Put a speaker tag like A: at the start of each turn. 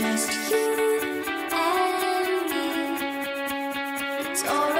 A: just you and me. It's alright.